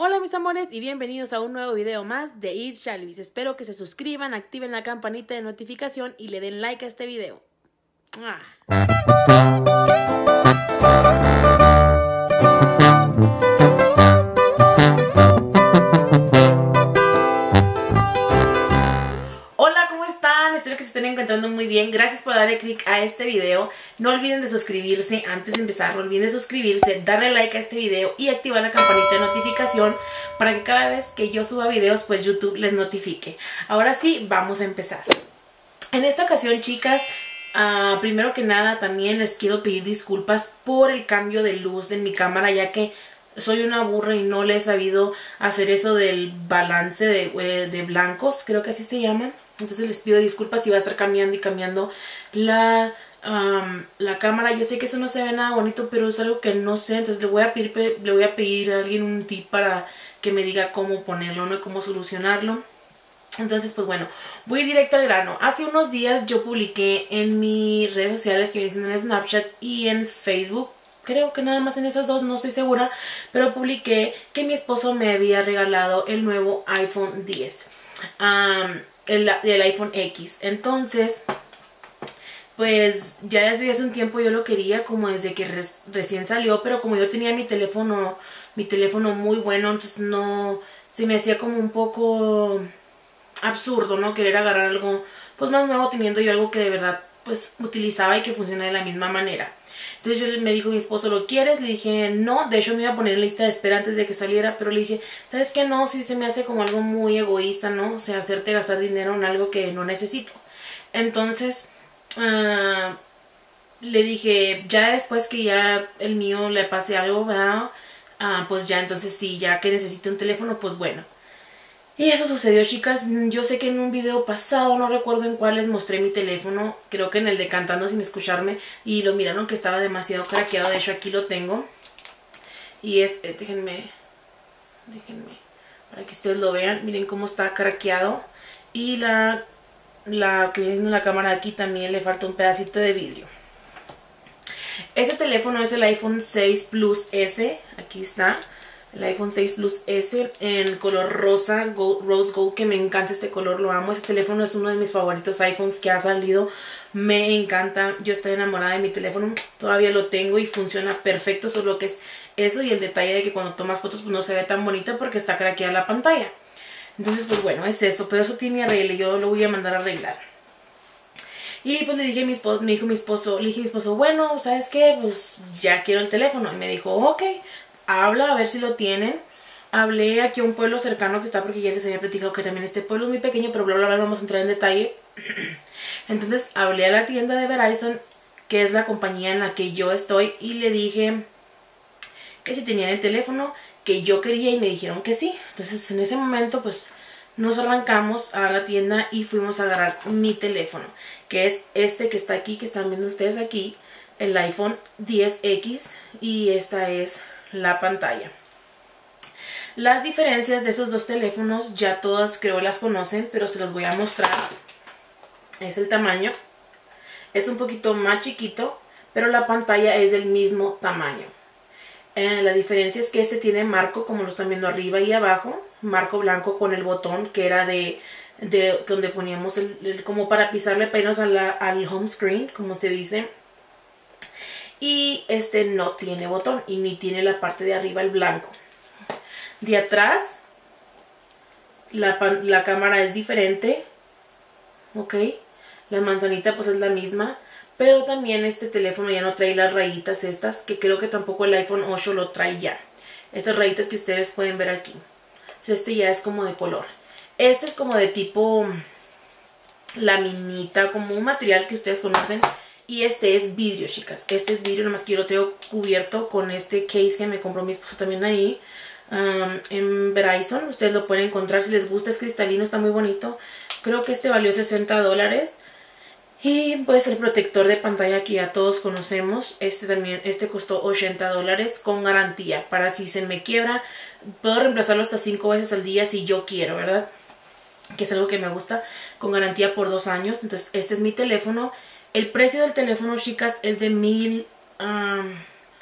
Hola mis amores y bienvenidos a un nuevo video más de Eat Shalvis. Espero que se suscriban, activen la campanita de notificación y le den like a este video. Gracias por darle click a este video. No olviden de suscribirse antes de empezar. No olviden de suscribirse, darle like a este video y activar la campanita de notificación para que cada vez que yo suba videos, pues YouTube les notifique. Ahora sí, vamos a empezar. En esta ocasión, chicas, uh, primero que nada también les quiero pedir disculpas por el cambio de luz de mi cámara, ya que soy una burra y no le he sabido hacer eso del balance de, eh, de blancos, creo que así se llaman. Entonces les pido disculpas si va a estar cambiando y cambiando la, la cámara. Yo sé que eso no se ve nada bonito, pero es algo que no sé. Entonces le voy a pedir, le voy a, pedir a alguien un tip para que me diga cómo ponerlo, ¿no? Cómo solucionarlo. Entonces, pues bueno, voy directo al grano. Hace unos días yo publiqué en mis redes sociales, que vienen siendo en Snapchat y en Facebook, creo que nada más en esas dos, no estoy segura, pero publiqué que mi esposo me había regalado el nuevo iPhone 10 el, iPhone X. Entonces, pues ya desde hace un tiempo yo lo quería, como desde que recién salió, pero como yo tenía mi teléfono, mi teléfono muy bueno, entonces no, se me hacía como un poco absurdo, ¿no? Querer agarrar algo, pues más nuevo teniendo yo algo que de verdad, pues utilizaba y que funciona de la misma manera. Entonces yo me dijo mi esposo, ¿lo quieres? Le dije, no, de hecho me iba a poner en lista de espera antes de que saliera, pero le dije, ¿sabes qué? No, sí se me hace como algo muy egoísta, ¿no? O sea, hacerte gastar dinero en algo que no necesito. Entonces, uh, le dije, ya después que ya el mío le pase algo, ¿verdad? Uh, pues ya entonces sí, ya que necesito un teléfono, pues bueno. Y eso sucedió, chicas. Yo sé que en un video pasado, no recuerdo en cuál les mostré mi teléfono, creo que en el de Cantando sin escucharme, y lo miraron que estaba demasiado craqueado. De hecho, aquí lo tengo. Y es, eh, déjenme, déjenme, para que ustedes lo vean. Miren cómo está craqueado. Y la, la que viene siendo la cámara aquí también le falta un pedacito de vidrio. Este teléfono es el iPhone 6 Plus S. Aquí está el iPhone 6 Plus S en color rosa, rose gold, que me encanta este color, lo amo. Este teléfono es uno de mis favoritos iPhones que ha salido, me encanta. Yo estoy enamorada de mi teléfono, todavía lo tengo y funciona perfecto, solo que es eso y el detalle de que cuando tomas fotos pues no se ve tan bonita porque está craqueada la pantalla. Entonces pues bueno, es eso, pero eso tiene arreglo, yo lo voy a mandar a arreglar. Y pues le dije a mi esposo, me dijo mi esposo, le dije a mi esposo, bueno, ¿sabes qué? Pues ya quiero el teléfono. Y me dijo, ok, habla a ver si lo tienen. Hablé aquí a un pueblo cercano que está porque ya les había platicado que también este pueblo es muy pequeño, pero bla bla bla, vamos a entrar en detalle. Entonces hablé a la tienda de Verizon, que es la compañía en la que yo estoy, y le dije que si tenían el teléfono que yo quería y me dijeron que sí. Entonces en ese momento pues nos arrancamos a la tienda y fuimos a agarrar mi teléfono, que es este que está aquí, que están viendo ustedes aquí, el iPhone 10X y esta es la pantalla. Las diferencias de esos dos teléfonos ya todas creo las conocen, pero se los voy a mostrar. Es el tamaño. Es un poquito más chiquito, pero la pantalla es del mismo tamaño. Eh, la diferencia es que este tiene marco, como lo están viendo arriba y abajo. Marco blanco con el botón que era de, de donde poníamos el, como para pisarle pelos al home screen, como se dice y este no tiene botón y ni tiene la parte de arriba el blanco. De atrás la, cámara es diferente, ok, la manzanita pues es la misma, pero también este teléfono ya no trae las rayitas estas, que creo que tampoco el iPhone 8 lo trae ya. Estas rayitas que ustedes pueden ver aquí. Este ya es como de color. Este es como de tipo laminita, como un material que ustedes conocen y este es vidrio, chicas. Este es vidrio, nomás que yo lo tengo cubierto con este case que me compró mi esposo también ahí. Um, en Verizon. Ustedes lo pueden encontrar si les gusta. Es cristalino, está muy bonito. Creo que este valió 60 dólares. Y pues el protector de pantalla que ya todos conocemos. Este también, este costó 80 dólares con garantía. Para si se me quiebra, puedo reemplazarlo hasta 5 veces al día si yo quiero, ¿verdad? Que es algo que me gusta. Con garantía por 2 años. Entonces este es mi teléfono. El precio del teléfono, chicas, es de mil...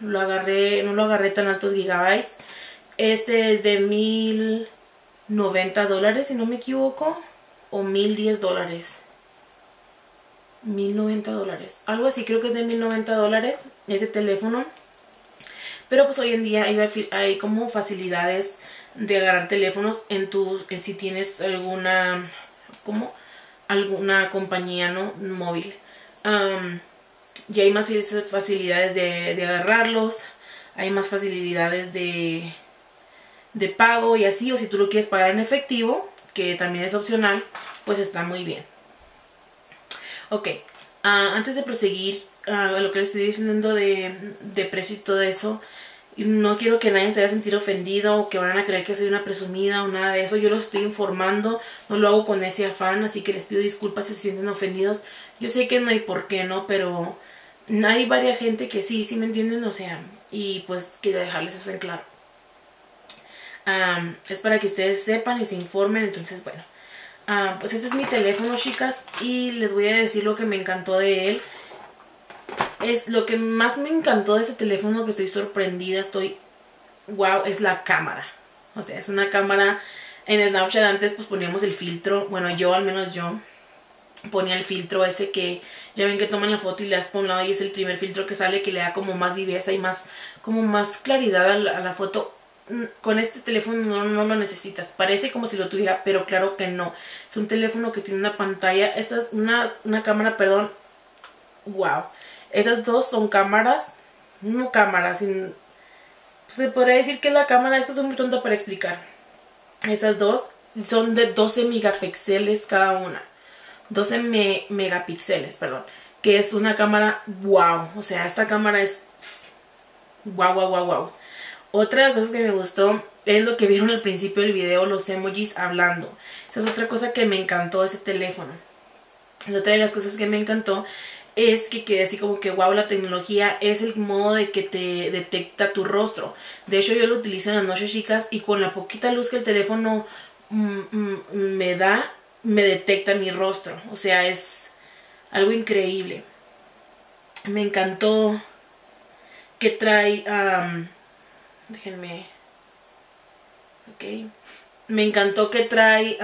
lo agarré, no lo agarré tan altos gigabytes. Este es de mil 90 dólares, si no me equivoco, o 1010 dólares. 1090 dólares. Algo así, creo que es de 1090 dólares ese teléfono. Pero pues hoy en día hay, hay como facilidades de agarrar teléfonos en tu, si tienes alguna, como alguna compañía, ¿no? Móvil. Y hay más facilidades de, agarrarlos, hay más facilidades de, de pago y así, o si tú lo quieres pagar en efectivo, que también es opcional, pues está muy bien. Ok, ah, antes de proseguir a lo que les estoy diciendo de, de precio y todo eso, no quiero que nadie se vaya a sentir ofendido o que van a creer que soy una presumida o nada de eso. Yo los estoy informando, no lo hago con ese afán, así que les pido disculpas si se sienten ofendidos. Yo sé que no hay por qué, ¿no? Pero hay varias gente que sí, sí me entienden, o sea, y pues quiero dejarles eso en claro es para que ustedes sepan y se informen. Entonces, bueno, pues este es mi teléfono, chicas. Y les voy a decir lo que me encantó de él. Es lo que más me encantó de ese teléfono, que estoy sorprendida, estoy... Wow, es la cámara. O sea, es una cámara... En Snapchat antes pues poníamos el filtro, bueno yo al menos yo ponía el filtro ese que ya ven que toman la foto y le das por un lado y es el primer filtro que sale que le da como más viveza y más como más claridad a la foto con este teléfono no, lo necesitas. Parece como si lo tuviera, pero claro que no. Es un teléfono que tiene una pantalla. Esta es una, cámara, perdón. Wow. Esas dos son cámaras. No cámaras. se podría decir que la cámara. Es muy tonto para explicar. Esas dos son de 12 megapíxeles cada una. 12 megapíxeles, perdón. Que es una cámara wow. O sea, esta cámara es wow, wow, wow, wow. Otra de las cosas que me gustó es lo que vieron al principio del video, los emojis hablando. Esa es otra cosa que me encantó ese teléfono. otra de las cosas que me encantó es que quedé así como que wow, la tecnología es el modo de que te detecta tu rostro. De hecho yo lo utilizo en las noches chicas y con la poquita luz que el teléfono mm, mm, me da, me detecta mi rostro. O sea, es algo increíble. Me encantó que trae déjenme ok me encantó que trae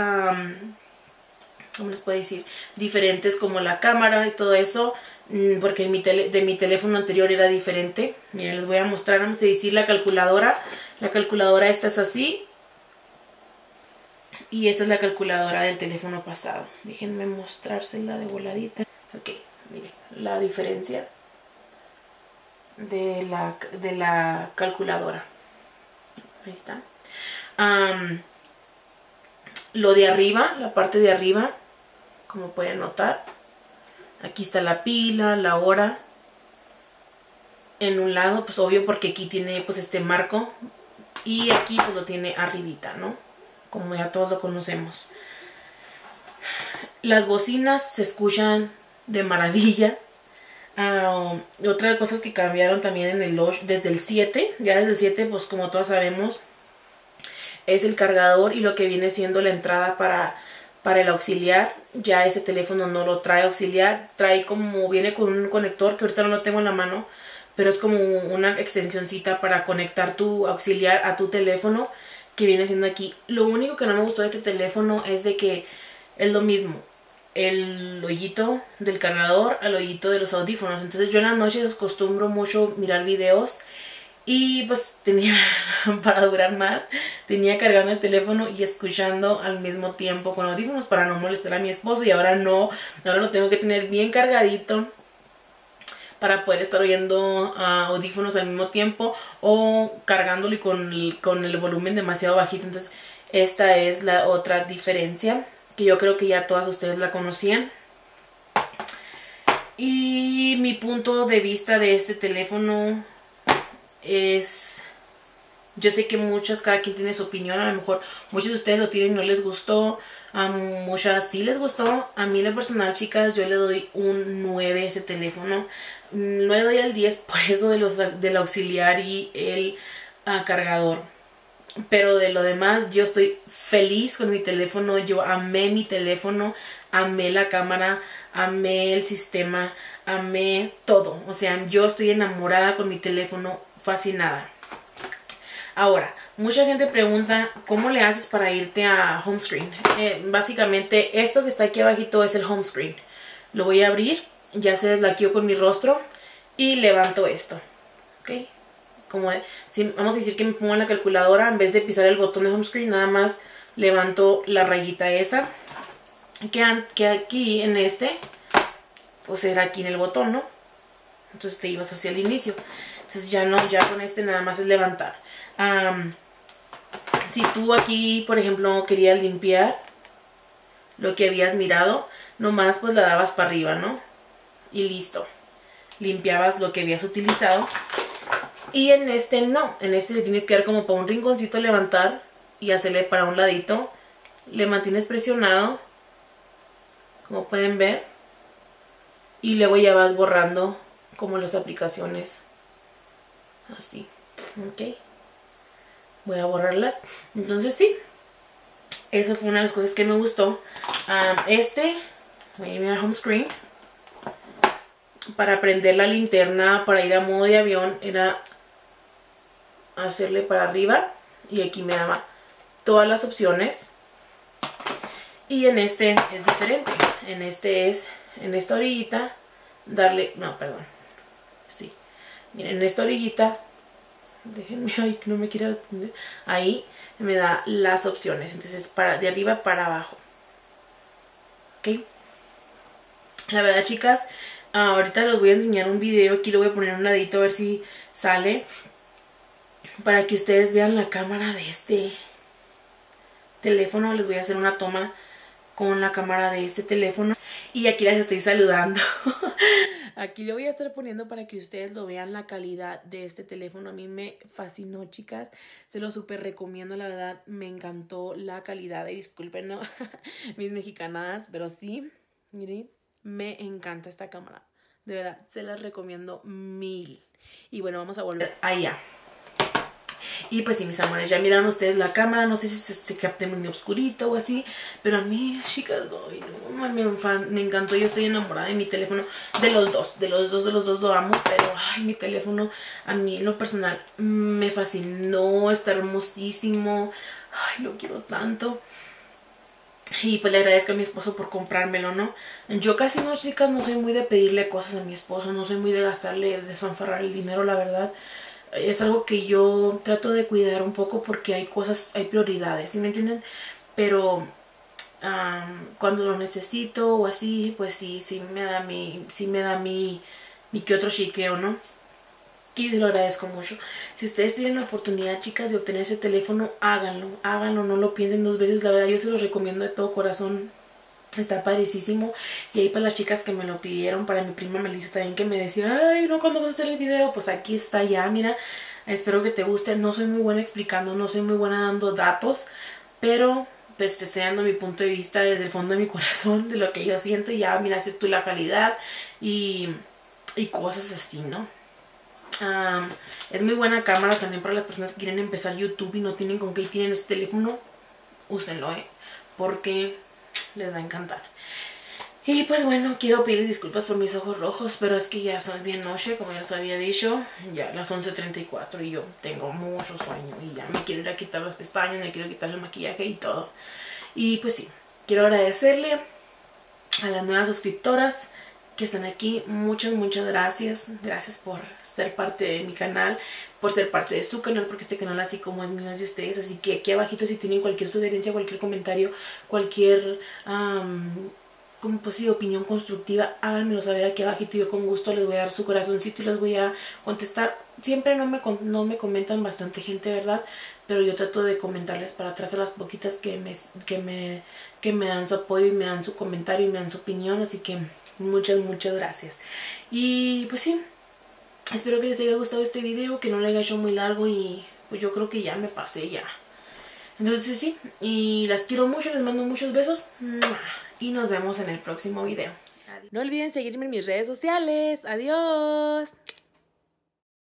¿cómo les puedo decir? diferentes como la cámara y todo eso mm, porque mi de mi teléfono anterior era diferente. Miren les voy a mostrar vamos a decir la calculadora. La calculadora esta es así. Y esta es la calculadora del teléfono pasado. Déjenme mostrársela de voladita. Ok miren la diferencia de la, de la calculadora. Ahí está. lo de arriba, la parte de arriba, como pueden notar. Aquí está la pila, la hora. En un lado, pues obvio porque aquí tiene pues este marco. Y aquí pues lo tiene arribita, ¿no? Como ya todos lo conocemos. Las bocinas se escuchan de maravilla. Uh, otra de cosas que cambiaron también en el desde el 7, ya desde el 7 pues como todos sabemos es el cargador y lo que viene siendo la entrada para, para el auxiliar, ya ese teléfono no lo trae auxiliar, trae como, viene con un conector que ahorita no lo tengo en la mano, pero es como una extensioncita para conectar tu auxiliar a tu teléfono que viene siendo aquí. Lo único que no me gustó de este teléfono es de que es lo mismo, el hoyito del cargador al hoyito de los audífonos. Entonces yo en las noches acostumbro mucho mirar videos y pues tenía, para durar más, tenía cargando el teléfono y escuchando al mismo tiempo con audífonos para no molestar a mi esposo y ahora no, ahora lo tengo que tener bien cargadito para poder estar oyendo ah, audífonos al mismo tiempo o cargándolo y con con el volumen demasiado bajito. Entonces esta es la otra diferencia que yo creo que ya todas ustedes la conocían. Y mi punto de vista de este teléfono es... Yo sé que muchas, cada quien tiene su opinión, a lo mejor muchos de ustedes lo tienen y no les gustó, a muchas sí les gustó. A mí, en personal, chicas, yo le doy un 9 a ese teléfono. No le doy al 10 por eso de los, del auxiliar y el ah, cargador pero de lo demás, yo estoy feliz con mi teléfono. Yo amé mi teléfono, amé la cámara, amé el sistema, amé todo. O sea, yo estoy enamorada con mi teléfono, fascinada. Ahora, Mucha gente pregunta cómo le haces para irte a home screen. Eh, básicamente esto que está aquí abajito es el home screen. Lo voy a abrir, ya se deslaqueó con mi rostro y levanto esto. ¿Ok? Como si, vamos a decir que me pongo en la calculadora, en vez de pisar el botón de home screen, nada más levanto la rayita esa. Que, que aquí en este, pues era aquí en el botón, ¿no? Entonces te ibas hacia el inicio. Entonces ya no, ya con este nada más es levantar. si tú aquí, por ejemplo, querías limpiar lo que habías mirado, nomás pues la dabas para arriba, ¿no? Y listo. Limpiabas lo que habías utilizado. Y en este no, en este le tienes que dar como para un rinconcito levantar y hacerle para un ladito. Le mantienes presionado, como pueden ver. Y luego ya vas borrando como las aplicaciones así. Ok. Voy a borrarlas. Entonces sí. Eso fue una de las cosas que me gustó. Este voy a ir a home screen. Para prender la linterna para ir a modo de avión era hacerle para arriba. Y aquí me daba todas las opciones. Y en este es diferente. En este es en esta orillita darle no perdón. Sí miren esta orillita déjenme ahí que no me quiera atender. Ahí me da las opciones. Entonces para de arriba para abajo. Ok. La verdad chicas ahorita les voy a enseñar un video. Aquí lo voy a poner un ladito a ver si sale. Para que ustedes vean la cámara de este teléfono. Les voy a hacer una toma con la cámara de este teléfono. Y aquí les estoy saludando Aquí le voy a estar poniendo para que ustedes lo vean la calidad de este teléfono. A mí me fascinó, chicas. Se lo súper recomiendo, la verdad. Me encantó la calidad. disculpen, ¿no? Mis mexicanadas, pero sí, miren, me encanta esta cámara. De verdad, se las recomiendo mil. Y bueno, vamos a volver allá. Y pues sí, mis amores, ya miraron ustedes la cámara, no sé si se, se capte muy oscurito o así, pero a mí, chicas, no, me, me encantó, yo estoy enamorada de mi teléfono, de los dos, de los dos, de los dos lo amo, pero ay, mi teléfono, a mí en lo personal, me fascinó, está hermosísimo, ay, lo quiero tanto. Y pues le agradezco a mi esposo por comprármelo, ¿no? Yo casi no, chicas, no soy muy de pedirle cosas a mi esposo, no soy muy de gastarle, de desfanfarrar el dinero, la verdad es algo que yo trato de cuidar un poco porque hay cosas, hay prioridades, ¿sí me entienden? Pero cuando lo necesito o así, pues sí, sí me da mi, sí me da mi, mi que otro chiqueo, ¿no? Y se lo agradezco mucho. Si ustedes tienen la oportunidad, chicas, de obtener ese teléfono, háganlo, háganlo, no lo piensen dos veces. La verdad, yo se los recomiendo de todo corazón. Está padrísimo. Y ahí para las chicas que me lo pidieron, para mi prima Melissa también que me decía, ay, no, ¿cuándo vas a hacer el video? Pues aquí está ya, mira. Espero que te guste. No soy muy buena explicando, no soy muy buena dando datos, pero pues te estoy dando mi punto de vista desde el fondo de mi corazón, de lo que yo siento. Y ya, mira, si tú la calidad y, y cosas así, ¿no? es muy buena cámara también para las personas que quieren empezar YouTube y no tienen con qué tienen este teléfono. Úsenlo, ¿eh? Porque les va a encantar. Y pues bueno, quiero pedirles disculpas por mis ojos rojos, pero es que ya son bien noche, como ya les había dicho, ya las 11.34 y yo tengo mucho sueño y ya me quiero ir a quitar las pestañas, me quiero quitar el maquillaje y todo. Y pues sí, quiero agradecerle a las nuevas suscriptoras que están aquí. Muchas, muchas gracias. Gracias por ser parte de mi canal, por ser parte de su canal, porque este canal así como es mío es de ustedes. Así que aquí abajito si tienen cualquier sugerencia, cualquier comentario, cualquier... como posible opinión constructiva, háganmelo saber aquí abajito. Yo con gusto les voy a dar su corazoncito y les voy a contestar. Siempre no me, no me comentan bastante gente, ¿verdad? Pero yo trato de comentarles para atrás a las poquitas que me, que me, que me dan su apoyo y me dan su comentario y me dan su opinión. Así que Muchas, muchas gracias. Y pues sí, espero que les haya gustado este video, que no le haya hecho muy largo y pues yo creo que ya me pasé ya. Entonces sí, y las quiero mucho, les mando muchos besos y nos vemos en el próximo video. No olviden seguirme en mis redes sociales. Adiós.